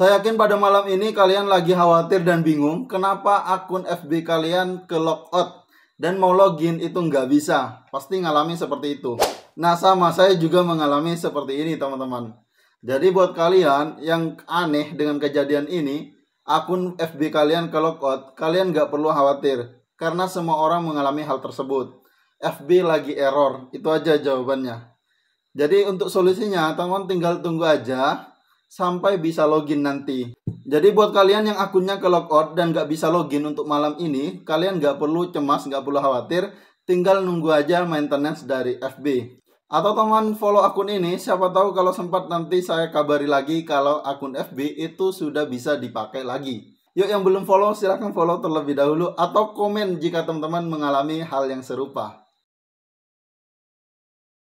Saya yakin pada malam ini kalian lagi khawatir dan bingung kenapa akun FB kalian ke logout dan mau login itu nggak bisa. Pasti ngalami seperti itu. Nah sama saya juga mengalami seperti ini teman-teman. Jadi buat kalian yang aneh dengan kejadian ini, akun FB kalian ke logout, kalian nggak perlu khawatir. Karena semua orang mengalami hal tersebut. FB lagi error, itu aja jawabannya. Jadi untuk solusinya teman-teman tinggal tunggu aja sampai bisa login nanti. Jadi buat kalian yang akunnya ke logout dan nggak bisa login untuk malam ini, kalian nggak perlu cemas, nggak perlu khawatir, tinggal nunggu aja maintenance dari FB. Atau teman follow akun ini, siapa tahu kalau sempat nanti saya kabari lagi kalau akun FB itu sudah bisa dipakai lagi. Yuk yang belum follow silahkan follow terlebih dahulu atau komen jika teman-teman mengalami hal yang serupa.